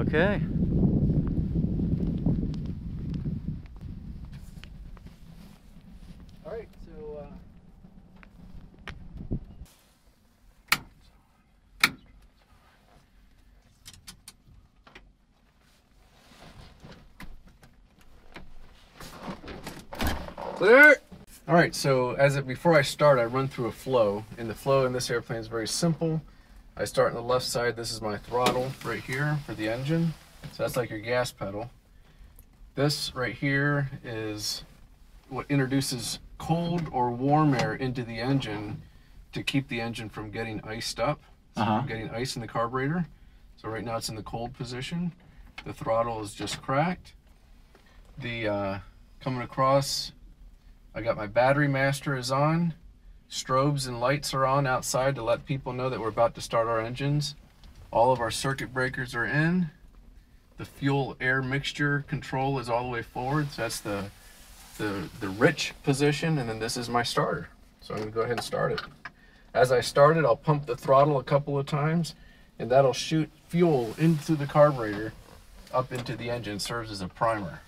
Okay. All right, so uh, clear. All right, so as it, before I start, I run through a flow, and the flow in this airplane is very simple. I start on the left side. This is my throttle right here for the engine. So that's like your gas pedal. This right here is what introduces cold or warm air into the engine to keep the engine from getting iced up, so Uh-huh. from getting ice in the carburetor. So right now it's in the cold position. The throttle is just cracked. The uh, coming across, I got my battery master is on. Strobes and lights are on outside to let people know that we're about to start our engines. All of our circuit breakers are in. The fuel air mixture control is all the way forward. So that's the the the rich position, and then this is my starter. So I'm gonna go ahead and start it. As I start it, I'll pump the throttle a couple of times, and that'll shoot fuel into the carburetor up into the engine. Serves as a primer.